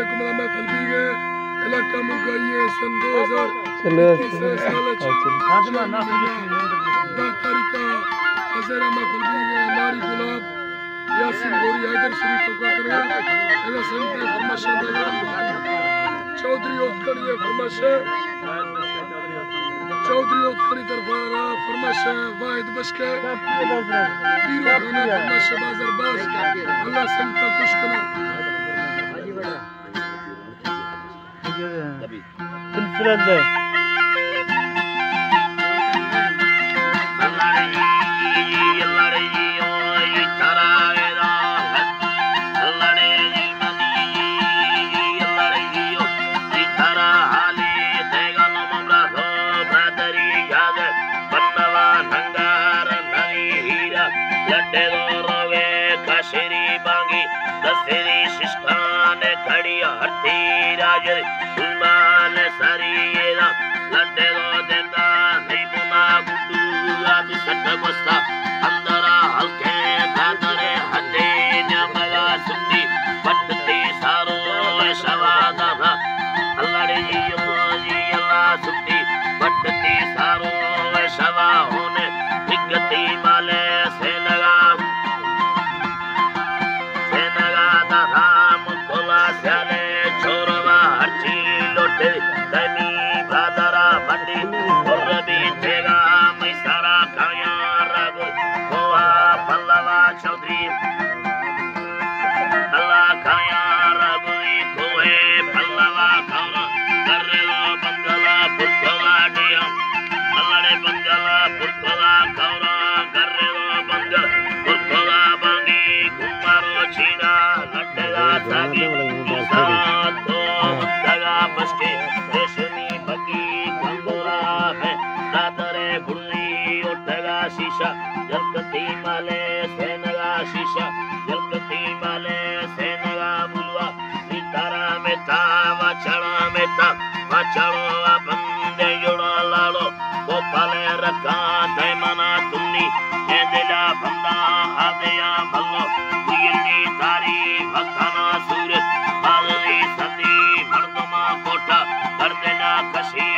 अलैकुम मैं फलबी के इलाका सन 2000 चलो तीसरे साल चलो। दस तारीख का हज़र मैं फलबी के नारी गुलाब। यासिन गोरी हैदर शरीफ टोका करे? एदा संते फरमाशा चौधरी उत्कड़ ये फरमाशा चौधरी उत्कड़ी तरफा फरमाशा वाहिद बशके। पीरो खाना फरमाशा बाज़ार बाज अल्लाह संता खुश करे। ಇಂಥರಾಗಿರೋ ಲಡೆ ಕಡಿಯ ಎಲ್ಲರ ಇತ್ತರ ರಾಜ सुती भटती सारो वैशवा होने जिगती माले से लगा दा राम कोला स्याने छोरवा हर्ची लोटे तनी भादरा भंडी और भी ठेगा मैं रग कोहा पल्लवा चौधरी। गाशिष जलकती मले सेन गाशिष जलकती मले सेन गा बुलवा। सीतारा में था वचड़ा में था वचड़ो बंदे जुड़ा लाड़ो। गोपाले रखा दे मना तुमनी ए दिला बंदा आदया भल्लो। दिल्ली तारी भक्ताना सूरत आगली सदी मर्दमा कोटा कर देना कशी